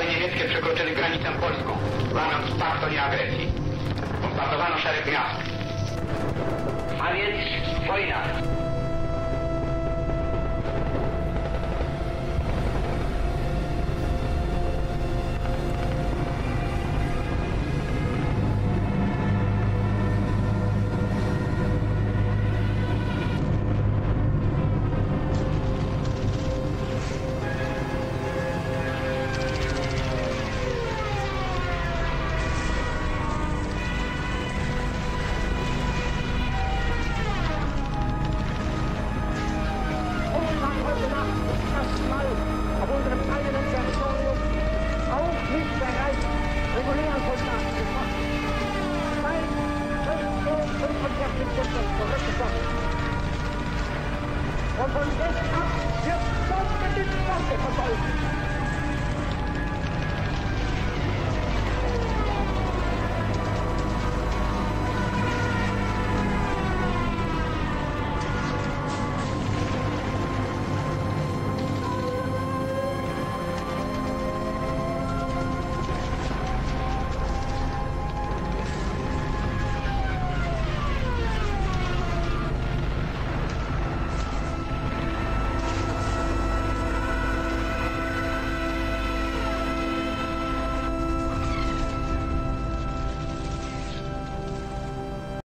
oddziały niemieckie przekroczyli granicę polską, łamiąc pakt o nieagresji. Bombardowano szereg miast. A więc wojna.